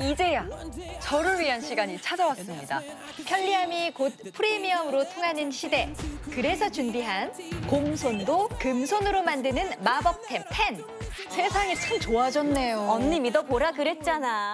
이제야 저를 위한 시간이 찾아왔습니다. 편리함이 곧 프리미엄으로 통하는 시대. 그래서 준비한 곰손도 금손으로 만드는 마법템 10. 세상이 참 좋아졌네요. 언니 믿어보라 그랬잖아.